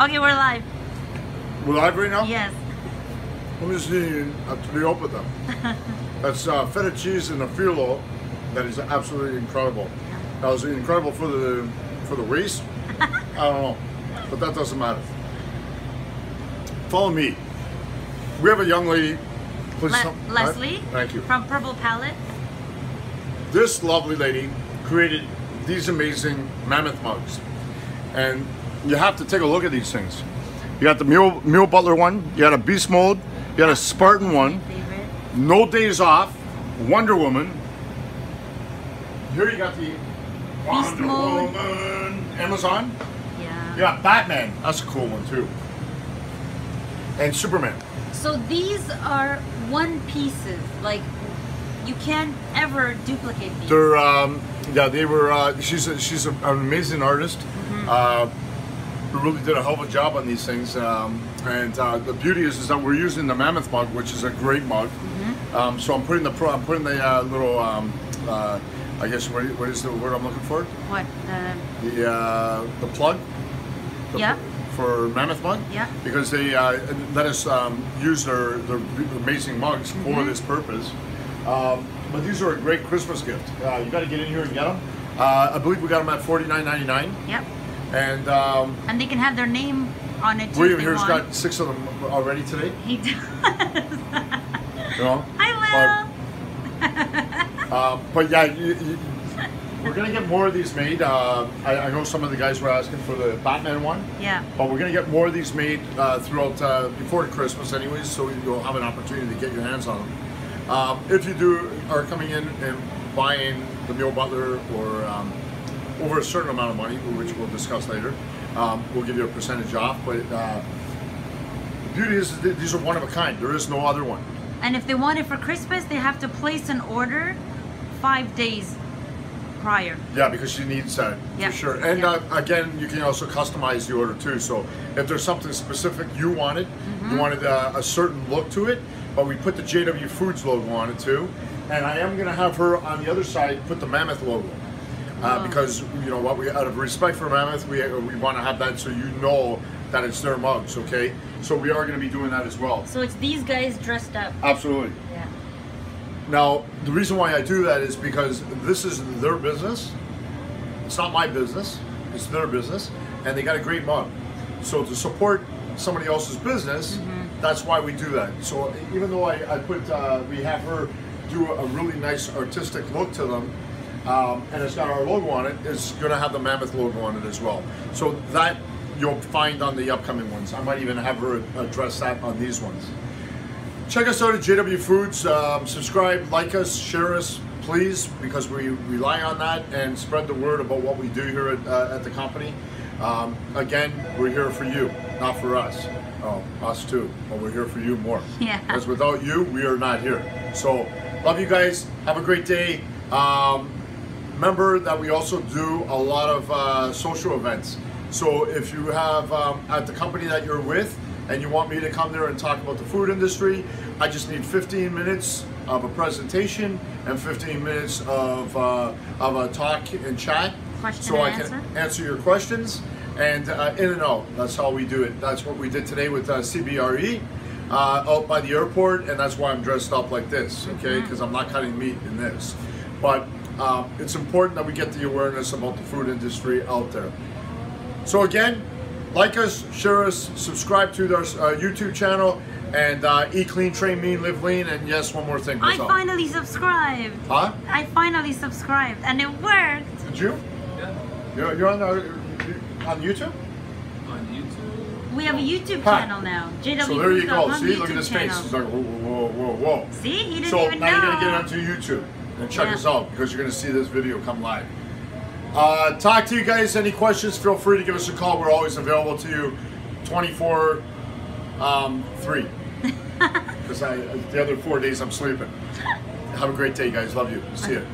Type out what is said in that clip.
Okay, we're live. We're live right now? Yes. Let me see uh, to be open them. That's uh, feta cheese and a filo that is absolutely incredible. That was incredible for the for the race. I don't know, but that doesn't matter. Follow me. We have a young lady. Please Le- come- Leslie. Thank you. From Purple Palette. this lovely lady created these amazing mammoth mugs. And you have to take a look at these things. You got the Mule, Mule Butler one, you got a Beast Mode, you got a Spartan one. No Days Off, Wonder Woman. Here you got the Wonder Mode. Woman Amazon. Yeah. You got Batman, that's a cool one too. And Superman. So these are one pieces. Like you can't ever duplicate these. They're um, yeah, they were. Uh, she's a, she's a, an amazing artist. Uh, we really did a hell of a job on these things. Um, and uh, the beauty is, is that we're using the mammoth mug, which is a great mug. Um, so I'm putting the pro, I'm putting the uh, little um, uh, I guess what, what is the word I'm looking for? what? Uh, The uh, the plug. The Yeah. For mammoth mug. Yeah. Because they uh, let us um, use their, their amazing mugs Mm-hmm. for this purpose. Um, but these are a great Christmas gift. Uh, you got to get in here and get them. Uh, I believe we got them at forty nine ninety nine, yep. And um, And they can have their name on it. William here's want. got six of them already today. He does. You know. Hi, Will. Uh, but yeah, you, you, we're gonna get more of these made. Uh, I, I know some of the guys were asking for the Batman one. Yeah. But we're gonna get more of these made uh, throughout uh, before Christmas, anyways, so you'll have an opportunity to get your hands on them. Um, if you do are coming in and buying the Mule Butler or um, over a certain amount of money, which we'll discuss later, um, we'll give you a percentage off. But uh, the beauty is these are one of a kind. There is no other one. And if they want it for Christmas, they have to place an order five days prior. Yeah, because she needs that Yeah, for sure. And yeah. uh, again, you can also customize the order too. So if there's something specific you wanted, Mm-hmm. you wanted uh, a certain look to it, but we put the JW Foods logo on it too. And I am gonna have her on the other side put the Mammoth logo. Uh, because you know what, we out of respect for Mammoth, we we want to have that so you know that it's their mugs, okay? So we are going to be doing that as well. So it's these guys dressed up. Absolutely. Yeah. Now, the reason why I do that is because this is their business. It's not my business. It's their business, and they got a great mug. So to support somebody else's business, that's why we do that. So even though I, I put, uh, we have her do a really nice artistic look to them, um, and it's got our logo on it. It's going to have the Mammoth logo on it as well. So that you'll find on the upcoming ones. I might even have her address that on these ones. Check us out at JW Foods. Um, subscribe, like us, share us, please, because we rely on that and spread the word about what we do here at, uh, at the company. Um, again, we're here for you, not for us. Oh, us too, but we're here for you more. Yeah. Because without you, we are not here. So, love you guys. Have a great day. Um, remember that we also do a lot of uh, social events. So if you have um, at the company that you're with and you want me to come there and talk about the food industry, I just need 15 minutes of a presentation and 15 minutes of, uh, of a talk and chat. Question so and I can answer? answer your questions and uh, in and out. That's how we do it. That's what we did today with uh, CBRE uh, out by the airport, and that's why I'm dressed up like this, okay? Because I'm not cutting meat in this. But um, it's important that we get the awareness about the food industry out there. So again, like us, share us, subscribe to our uh, YouTube channel, and uh, eat clean, train mean, live lean, and yes, one more thing. I up? finally subscribed. Huh? I finally subscribed and it worked. Did you? Yeah, You're, you're on, uh, on YouTube? on YouTube. We have a YouTube Hi. channel now. JW So there you go. Foods.com See, look at YouTube his face. He's like, whoa, whoa, whoa, whoa, whoa. See, he didn't So even now you're gonna get it onto YouTube and check Yeah. us out because you're gonna see this video come live. Uh, talk to you guys. Any questions? Feel free to give us a call. We're always available to you, 24 um, three. Because the other four days I'm sleeping. Have a great day, guys. Love you. See you.